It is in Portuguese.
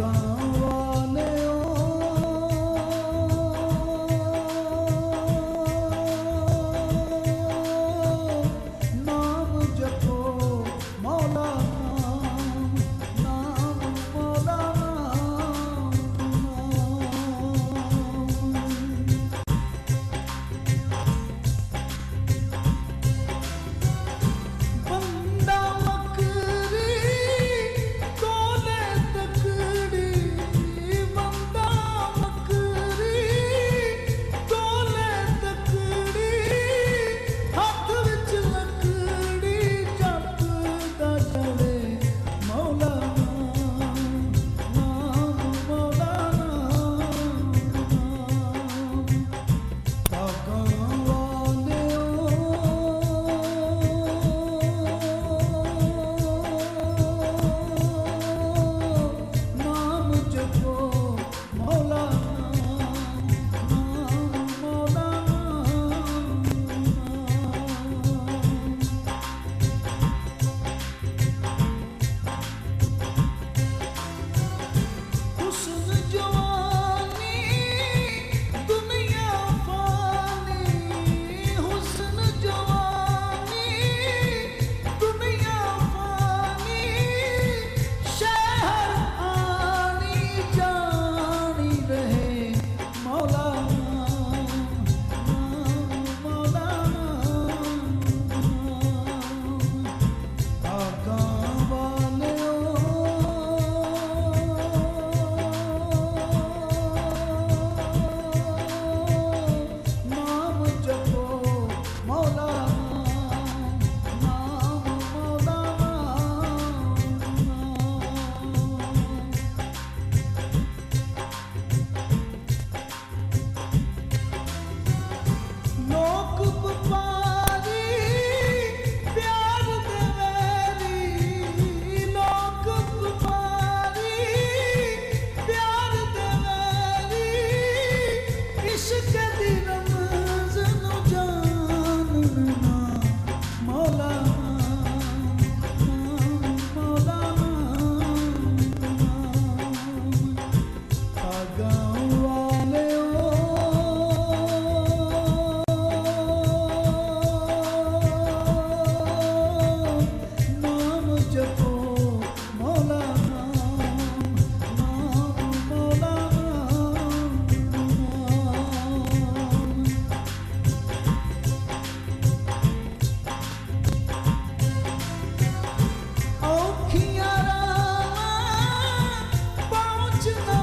gone. you know